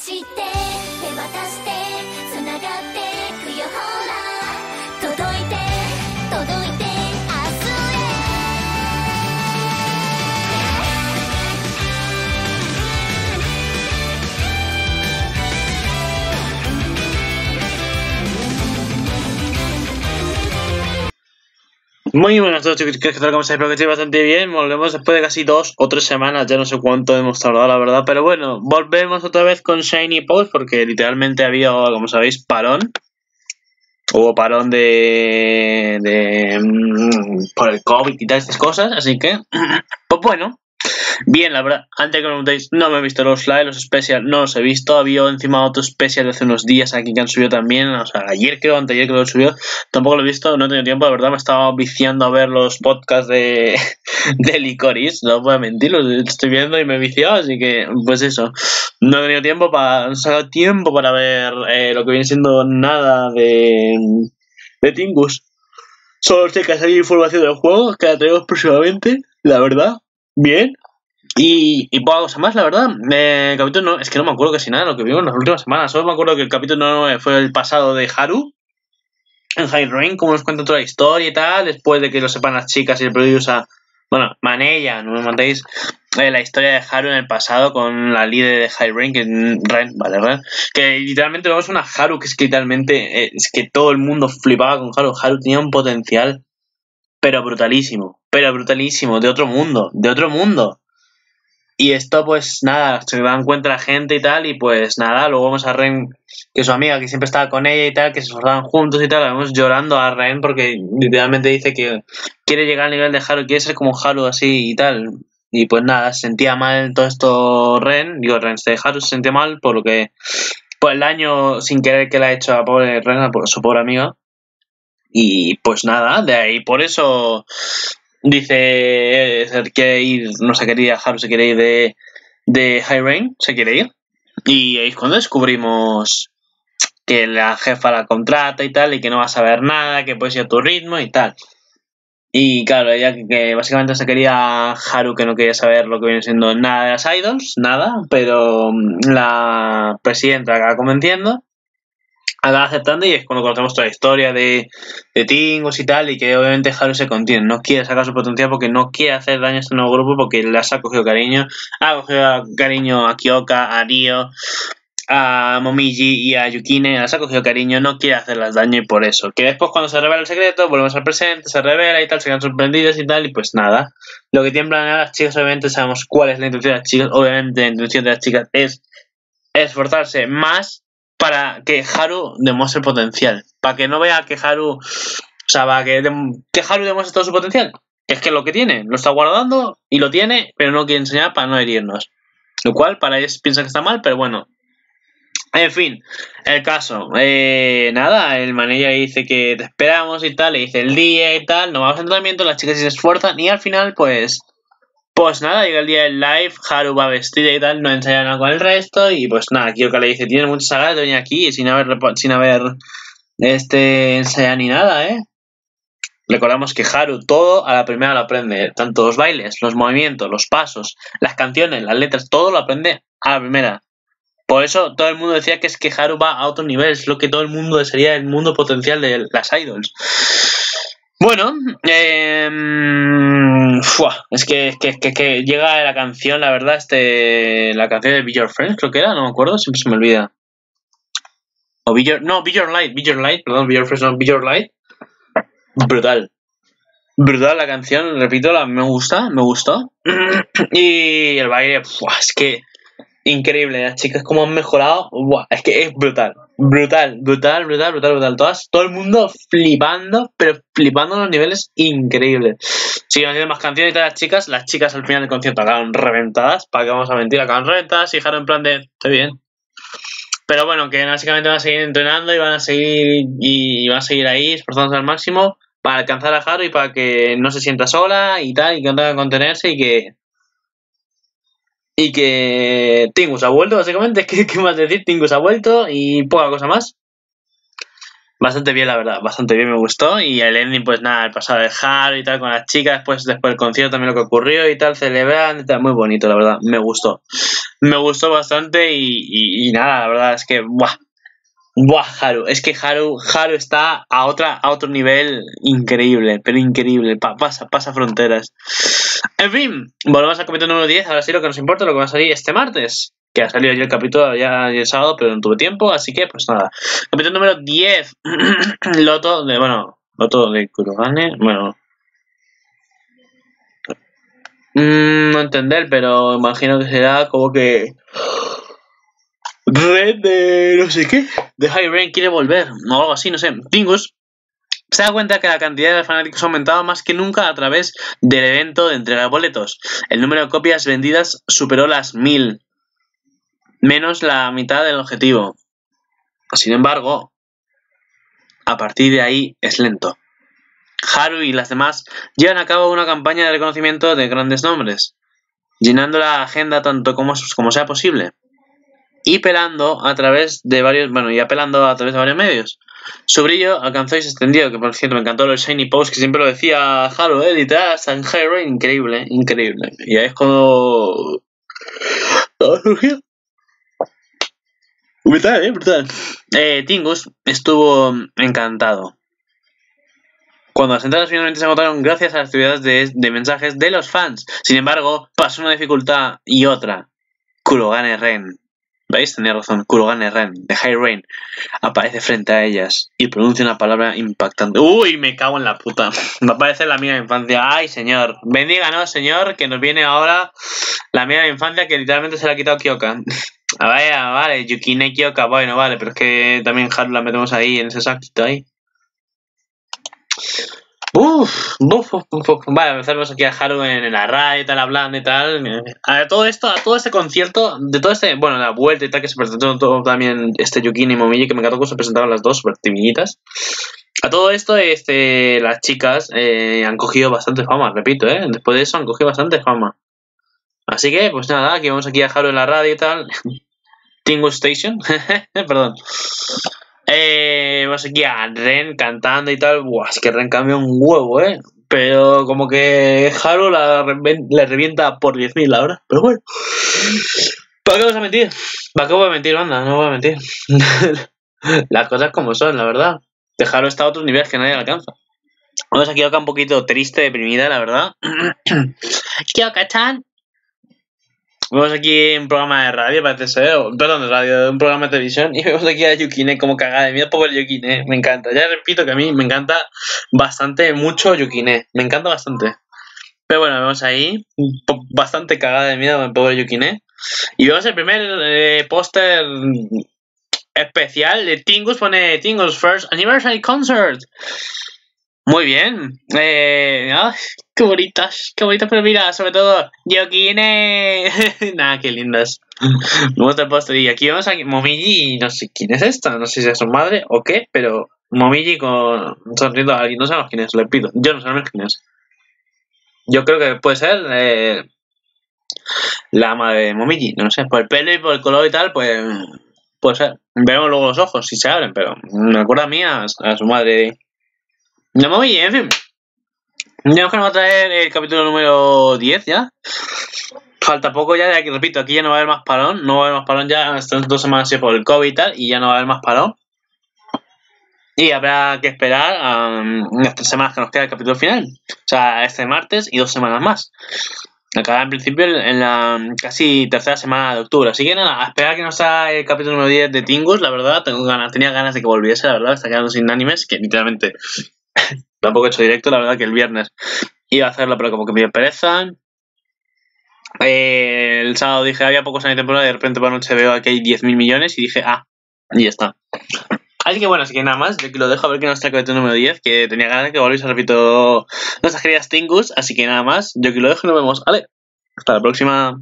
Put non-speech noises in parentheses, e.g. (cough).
して手渡してつながってくよ Muy buenas todos chicos, ¿qué tal? ¿Cómo? Espero que estéis bastante bien. Volvemos después de casi dos o tres semanas, ya no sé cuánto hemos tardado, la verdad. Pero bueno, volvemos otra vez con Shiny Post porque literalmente había, como sabéis, parón. Hubo parón de, de mm, por el COVID y tal, estas cosas. Así que, (clears throat) pues bueno, Bien, la verdad, antes que me preguntéis, no me he visto los live, los special, no los he visto. Había encima otro special de hace unos días aquí que han subido también, o sea, ayer creo, anteayer creo que lo subió. Tampoco lo he visto, no he tenido tiempo, la verdad me estaba viciando a ver los podcasts de, (laughs) de Licorice, no voy a mentir, los estoy viendo y me he viciado, así que, pues eso. No he tenido tiempo para, no he sacado tiempo para ver eh, lo que viene siendo nada de, de Tingus. Solo sé que ha salido información del juego, que la tenemos próximamente, la verdad. Bien, y, y poca cosa más, la verdad. Eh, capítulo no, es que no me acuerdo casi nada de lo que vimos en las últimas semanas. Solo me acuerdo que el capítulo 9 fue el pasado de Haru en High Rain, como nos cuenta toda la historia y tal. Después de que lo sepan las chicas y el producer, bueno, Manella, no me mandéis eh, la historia de Haru en el pasado con la líder de High Rain, que Ren, vale, Ren. Que literalmente vemos una Haru que es que literalmente eh, es que todo el mundo flipaba con Haru. Haru tenía un potencial, pero brutalísimo, pero brutalísimo, de otro mundo, de otro mundo. Y esto, pues nada, se dan cuenta la gente y tal, y pues nada, luego vemos a Ren, que su amiga, que siempre estaba con ella y tal, que se esforzaban juntos y tal, la vemos llorando a Ren porque literalmente dice que quiere llegar al nivel de Haru, quiere ser como Haru así y tal. Y pues nada, se sentía mal todo esto Ren, digo Ren, este Haru se sentía mal por lo que, por el daño sin querer que le ha hecho a pobre Ren, a su pobre amiga. Y pues nada, de ahí por eso dice eh, que ir, no se quería, Haru se quiere ir de, de High Rain, se quiere ir. Y ahí es cuando descubrimos que la jefa la contrata y tal, y que no va a saber nada, que puedes ir a tu ritmo y tal. Y claro, ella que, que básicamente se quería Haru, que no quería saber lo que viene siendo nada de las idols, nada, pero mm, la presidenta acaba convenciendo acaba aceptando y es cuando conocemos toda la historia de, de Tingos y tal, y que obviamente Haru se contiene, no quiere sacar su potencial porque no quiere hacer daño a este nuevo grupo porque les ha cogido cariño, ha cogido cariño a Kyoka, a Ryo, a Momiji y a Yukine, les ha cogido cariño, no quiere hacerles daño y por eso. Que después cuando se revela el secreto, volvemos al presente, se revela y tal, se quedan sorprendidos y tal, y pues nada. Lo que tienen planeado las chicas, obviamente sabemos cuál es la intención de las chicas, obviamente la intención de las chicas es esforzarse más para que Haru demuestre potencial. Para que no vea que Haru. O sea, para que, que Haru demuestre todo su potencial. Es que lo que tiene, lo está guardando y lo tiene, pero no quiere enseñar para no herirnos. Lo cual para ellos piensan que está mal, pero bueno. En fin, el caso. Eh, nada, el manager dice que te esperamos y tal, le dice el día y tal, nos vamos a entrenamiento, las chicas se esfuerzan y al final, pues. Pues nada, llega el día del live, Haru va vestida y tal, no ensaya nada con el resto, y pues nada, Kyoka le dice, tiene muchas sagas de venir aquí sin haber, sin haber este ensayado ni nada, ¿eh? Recordamos que Haru todo a la primera lo aprende, tanto los bailes, los movimientos, los pasos, las canciones, las letras, todo lo aprende a la primera. Por eso todo el mundo decía que es que Haru va a otro nivel, es lo que todo el mundo desearía el mundo potencial de las idols. Bueno, eh, fua, es que, que, que, llega la canción, la verdad, este, la canción de Be Your Friends, creo que era, no me acuerdo, siempre se me olvida. O Be no, Be Your Light, Be Light, perdón, Be Your Friends, no, Be Your Light. Brutal. Brutal la canción, repito, la, me gusta, me gustó. (clears throat) y el baile, fua, es que increíble, las chicas como han mejorado, buah, es que es brutal, brutal, brutal, brutal, brutal, brutal, todas, todo el mundo flipando, pero flipando en los niveles increíbles. Siguen haciendo más canciones y todas las chicas, las chicas al final del concierto acaban reventadas, para que vamos a mentir, acaban reventadas y dejaron en plan de, estoy bien. Pero bueno, que básicamente van a seguir entrenando y van a seguir y van a seguir ahí esforzándose al máximo para alcanzar a Haru y para que no se sienta sola y tal, y que no tenga que contenerse y que y que Tingus ha vuelto, básicamente. (laughs) ¿Qué, más decir? Tingus ha vuelto y poca cosa más. Bastante bien, la verdad, bastante bien me gustó. Y el ending, pues nada, el pasado de Haru y tal con las chicas, después, después del concierto también lo que ocurrió y tal, celebrando y tal, muy bonito, la verdad, me gustó. Me gustó bastante y, y, nada, la verdad es que, ¡buah! Buah, Haru, es que Haru, Haru está a, otra, a otro nivel increíble, pero increíble, pasa, pasa fronteras. En fin, volvemos al capítulo número 10, ahora sí lo que nos importa, lo que va a salir este martes que ha salido ya el capítulo ya el sábado, pero no tuve tiempo, así que pues nada. Capítulo número 10. (clears throat) Loto de, bueno, Loto de Kurogane, bueno. Mm, no entender, pero imagino que será como que... Red de no sé qué. De High Rain quiere volver, o algo así, no sé. Tingus se da cuenta que la cantidad de fanáticos ha aumentado más que nunca a través del evento de entrega de boletos. El número de copias vendidas superó las mil menos la mitad del objetivo. Sin embargo, a partir de ahí es lento. Haru y las demás llevan a cabo una campaña de reconocimiento de grandes nombres, llenando la agenda tanto como, sea posible y pelando a través de varios, bueno, y apelando a través de varios medios. Su brillo alcanzó y se extendió, que por cierto me encantó el Shiny Post que siempre lo decía Haru, ¿eh? editar San increíble, increíble. Y ahí es cuando Brutal, eh, brutal. Eh, Tingus estuvo encantado. Cuando las entradas finalmente se agotaron gracias a las actividades de, mensajes de los fans. Sin embargo, pasó una dificultad y otra. Kurogane Ren. ¿Veis? Tenía razón. Kurogane Ren, de High Rain, aparece frente a ellas y pronuncia una palabra impactante. ¡Uy! Me cago en la puta. (laughs) Me aparece la mía de infancia. ¡Ay, señor! Bendíganos, señor, que nos viene ahora la mía de infancia que literalmente se la ha quitado Kyoka. (laughs) Ah, vaya, vale, Yukine Kyoka, bueno, vale, pero es que también Haru la metemos ahí, en ese saquito ahí. Uf, uf, uf, uf, Vale, empezamos aquí a Haru en, la RAI y tal, hablando y tal. A todo esto, a todo este concierto, de todo este, bueno, la vuelta y tal, que se presentó todo también este Yukine y Momiji, que me encantó que se presentaron las dos, súper timiditas. A todo esto, este, las chicas eh, han cogido bastante fama, repito, ¿eh? Después de eso han cogido bastante fama. Así que, pues nada, aquí vamos aquí a dejarlo en la radio y tal. (laughs) Tingle Station, (laughs) perdón. Eh, vamos aquí a Ren cantando y tal. Buah, es que Ren cambia un huevo, ¿eh? Pero como que Haru la le revienta por 10.000 la hora. Pero bueno. ¿Para qué vas a mentir? ¿Para qué voy a mentir, banda? No voy a mentir. (laughs) Las cosas como son, la verdad. De Haru está a otros niveles que nadie alcanza. Vamos aquí acá un poquito triste, deprimida, la verdad. (clears throat) Kyoka-chan Vemos aquí un programa de radio, parece ser, perdón, de radio, un programa de televisión, y (laughs) vemos aquí a Yukine como cagada de miedo, pobre Yukine, me encanta. Ya repito que a mí me encanta bastante, mucho Yukine, me encanta bastante. Pero bueno, vemos ahí, bastante cagada de miedo, el pobre Yukine. Y vemos el primer eh, póster especial de Tingus, pone Tingus First Anniversary Concert. Muy bien. Eh, qué bonitas, qué bonitas, pero mira, sobre todo, Yokine. (laughs) Nada, qué lindas. El postre. Y aquí vemos a Momiji, no sé quién es esta, no sé si es su madre o qué, pero Momiji con sonriendo a alguien, no sabemos quién es, le pido. Yo no sabemos quién es. Yo creo que puede ser eh, la ama de Momiji, no sé, por el pelo y por el color y tal, pues puede ser. Veremos luego los ojos si se abren, pero me acuerdo a mí a su madre. No me voy, en fin. Ya nos a traer el capítulo número 10 ya. Falta poco ya, aquí repito, aquí ya no va a haber más parón, no va a haber más parón ya, están dos semanas por el COVID y tal, y ya no va a haber más parón. Y habrá que esperar um, las tres semanas que nos queda el capítulo final. O sea, este martes y dos semanas más. Acá en principio en la casi tercera semana de octubre. Así que nada, a esperar que nos salga el capítulo número 10 de Tingus, la verdad. Tengo ganas, tenía ganas de que volviese, la verdad. Está quedando sin animes, que literalmente Tampoco he hecho directo, la verdad que el viernes iba a hacerlo, pero como que me dio pereza. Eh, el sábado dije, había pocos años de temporada y de repente por la noche veo que hay 10.000 millones y dije, ah, y ya está. Así que bueno, así que nada más, yo lo dejo a ver que nos trae el número 10, que tenía ganas de que volvéis, repito, nuestras queridas Tingus, así que nada más, yo que lo dejo y nos vemos. Vale, hasta la próxima.